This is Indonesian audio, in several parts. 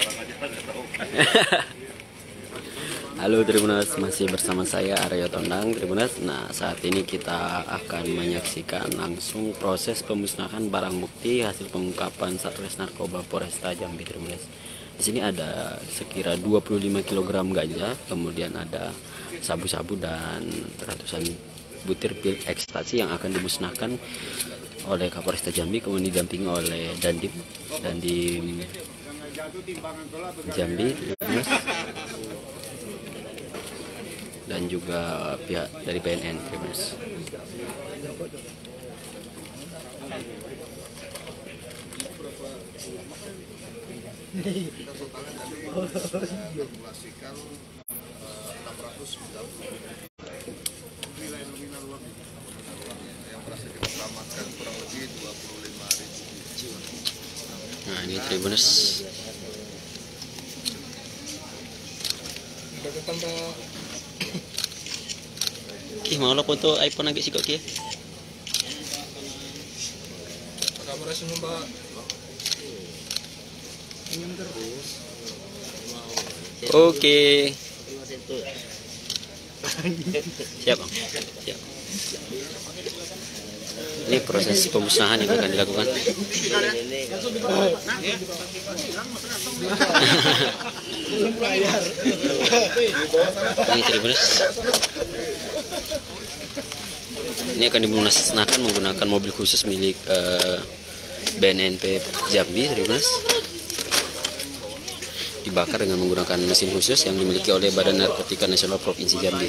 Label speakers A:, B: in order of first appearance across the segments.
A: Halo Tribuners, masih bersama saya Aryo Tondang Tribuners. Nah, saat ini kita akan menyaksikan langsung proses pemusnahan barang bukti hasil pengungkapan Satres Narkoba Polresta Jambi Tribuners. Di sini ada sekira 25 kg ganja, kemudian ada sabu-sabu dan ratusan butir pil ekstasi yang akan dimusnahkan oleh Kapolresta Jambi kemudian didampingi oleh Dandim Dandim Jambi Tribuners dan juga pihak dari BNN Tribuners. Nah ini Ih mau lo foto iPhone lagi sih kok kia
B: Kamera sini mbak.
A: Oke. Siap bang Siap Ini proses pemusnahan yang akan dilakukan. Ini Tribuners Ini akan dimusnahkan menggunakan mobil khusus milik eh, BNNP Jambi Tribuners dibakar dengan menggunakan mesin khusus yang dimiliki oleh Badan Narkotika Nasional Provinsi Jambi.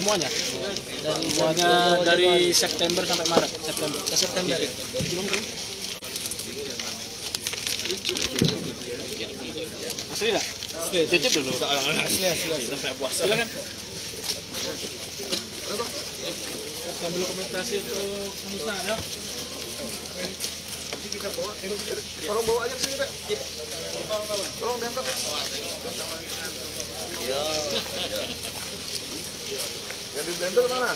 B: Semuanya. Dari semuanya dari September sampai Maret. September. Ke September. Asli enggak? Tutup dulu. Asli, asli. Sampai puas. Silakan. Sambil dokumentasi untuk pemusnahan ya.
C: Tolong bawa aja ke sini, Pak. Tolong diangkat. Ya. Di blender mana?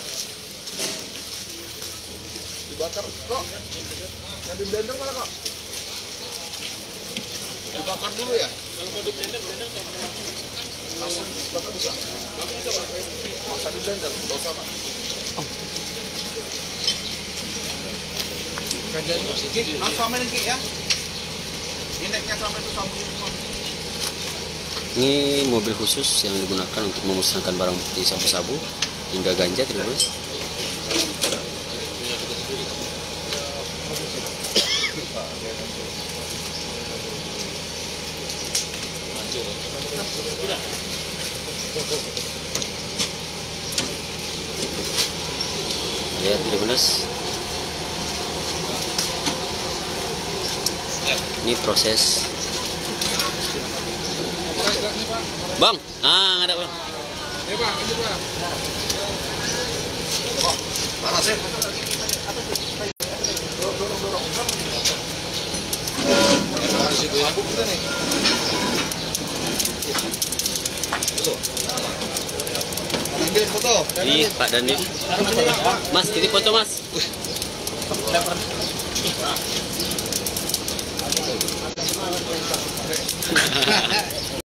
C: Dibakar kok. Yang di blender mana kok? Dibakar dulu ya? Langsung bakar bisa? Masa di blender, nggak usah Pak. Sama ini ya. Indeknya sampai itu sama.
A: Ini mobil khusus yang digunakan untuk memusnahkan barang bukti sabu-sabu hingga ganja Tribuners. Lihat Tribuners. Ini proses Bang, ah ada bang.
B: Ya, Pak, ini, Pak.
A: Ih, Pak Dandi. Mas, kiri foto, Mas. Hahaha.